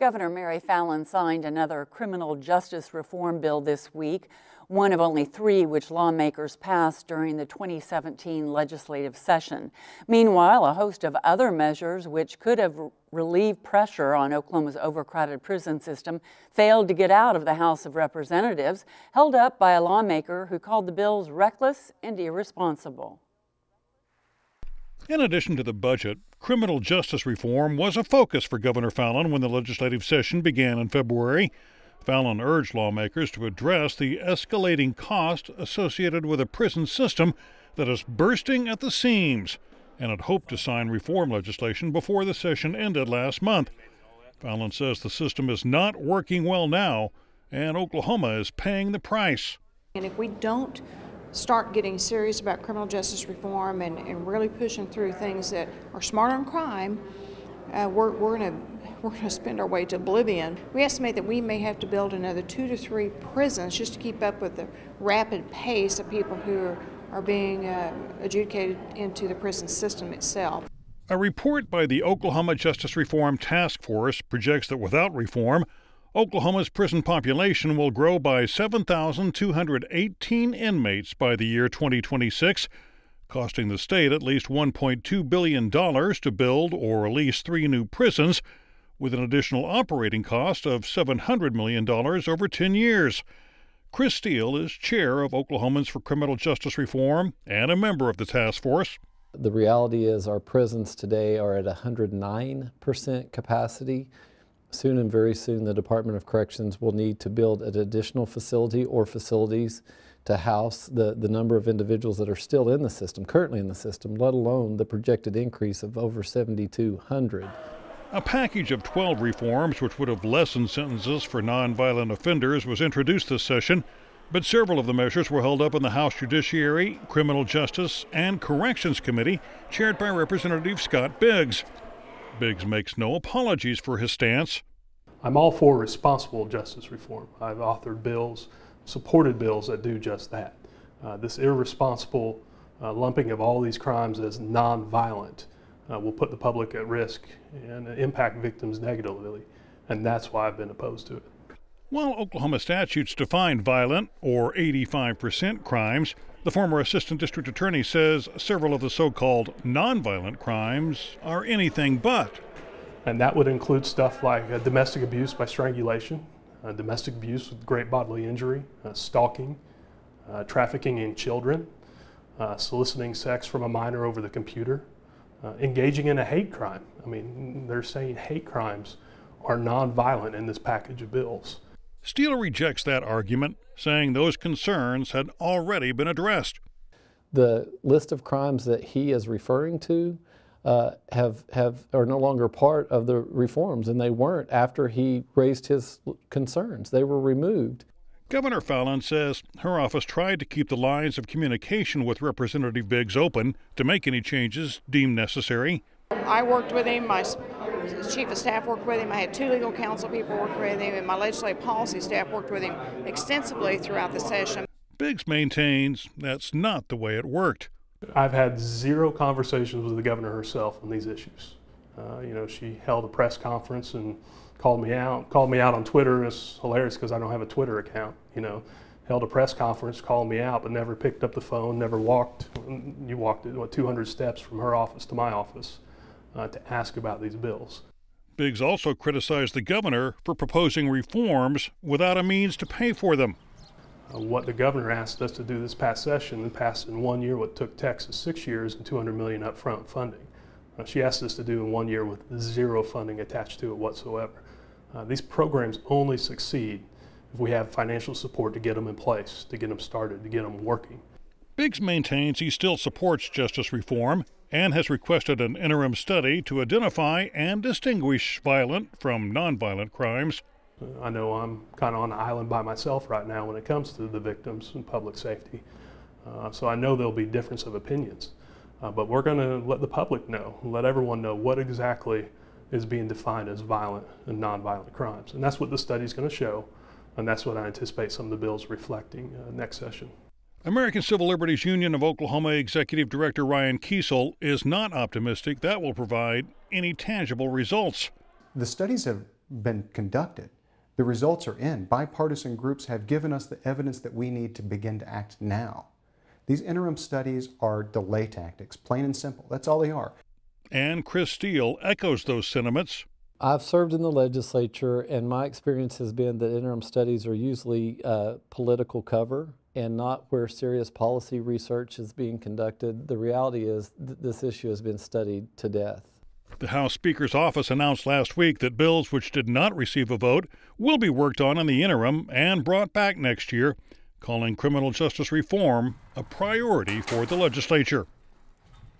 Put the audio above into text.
Governor Mary Fallin signed another criminal justice reform bill this week, one of only three which lawmakers passed during the 2017 legislative session. Meanwhile, a host of other measures which could have relieved pressure on Oklahoma's overcrowded prison system failed to get out of the House of Representatives, held up by a lawmaker who called the bills reckless and irresponsible. In addition to the budget, criminal justice reform was a focus for Governor Fallin when the legislative session began in February. Fallin urged lawmakers to address the escalating cost associated with a prison system that is bursting at the seams and had hoped to sign reform legislation before the session ended last month. Fallin says the system is not working well now, and Oklahoma is paying the price. And if we don't start getting serious about criminal justice reform and, and really pushing through things that are smarter on crime, uh, we're, we're going to we're to spend our way to oblivion. We estimate that we may have to build another two to three prisons just to keep up with the rapid pace of people who are, are being uh, adjudicated into the prison system itself. A report by the Oklahoma Justice Reform Task Force projects that without reform, Oklahoma's prison population will grow by 7,218 inmates by the year 2026, costing the state at least $1.2 billion to build or lease three new prisons, with an additional operating cost of $700 million over 10 years. Kris Steele is chair of Oklahomans for Criminal Justice Reform and a member of the task force. The reality is, our prisons today are at 109% capacity. Soon and very soon, the Department of Corrections will need to build an additional facility or facilities to house the, the number of individuals that are still in the system, currently in the system, let alone the projected increase of over 7,200. A package of 12 reforms which would have lessened sentences for nonviolent offenders was introduced this session, but several of the measures were held up in the House Judiciary, Criminal Justice, and Corrections Committee, chaired by Representative Scott Biggs. Biggs makes no apologies for his stance. I'm all for responsible justice reform. I've authored bills, supported bills that do just that. Uh, this irresponsible uh, lumping of all these crimes as nonviolent uh, will put the public at risk and impact victims negatively, and that's why I've been opposed to it. While Oklahoma statutes define violent or 85% crimes, the former assistant district attorney says several of the so called nonviolent crimes are anything but. And that would include stuff like uh, domestic abuse by strangulation, uh, domestic abuse with great bodily injury, uh, stalking, uh, trafficking in children, uh, soliciting sex from a minor over the computer, uh, engaging in a hate crime. I mean, they're saying hate crimes are nonviolent in this package of bills. Steele rejects that argument, saying those concerns had already been addressed. The list of crimes that he is referring to uh, have have are no longer part of the reforms, and they weren't after he raised his concerns. They were removed. Governor Fallin says her office tried to keep the lines of communication with Representative Biggs open to make any changes deemed necessary. I worked with him. My chief of staff worked with him. I had two legal counsel people work with him, and my legislative policy staff worked with him extensively throughout the session. Biggs maintains that's not the way it worked. I've had zero conversations with the governor herself on these issues. Uh, you know, she held a press conference and called me out, called me out on Twitter. It's hilarious because I don't have a Twitter account. You know, held a press conference, called me out, but never picked up the phone, never walked. You walked what 200 steps from her office to my office uh, to ask about these bills. Biggs also criticized the governor for proposing reforms without a means to pay for them. Uh, what the governor asked us to do this past session and passed in one year what took Texas six years and 200 million upfront funding. Uh, she asked us to do in one year with zero funding attached to it whatsoever. Uh, these programs only succeed if we have financial support to get them in place, to get them started, to get them working. Biggs maintains he still supports justice reform and has requested an interim study to identify and distinguish violent from nonviolent crimes. I know I'm kind of on an island by myself right now when it comes to the victims and public safety. Uh, so I know there'll be difference of opinions. Uh, but we're going to let the public know, let everyone know what exactly is being defined as violent and nonviolent crimes. And that's what the study is going to show, and that's what I anticipate some of the bills reflecting uh, next session. American Civil Liberties Union of Oklahoma Executive Director Ryan Kiesel is not optimistic that will provide any tangible results. The studies have been conducted. The results are in. Bipartisan groups have given us the evidence that we need to begin to act now. These interim studies are delay tactics, plain and simple. That's all they are. And Kris Steele echoes those sentiments. I've served in the legislature, and my experience has been that interim studies are usually uh, political cover and not where serious policy research is being conducted. The reality is th- this issue has been studied to death. The House Speaker's office announced last week that bills which did not receive a vote will be worked on in the interim and brought back next year, calling criminal justice reform a priority for the legislature.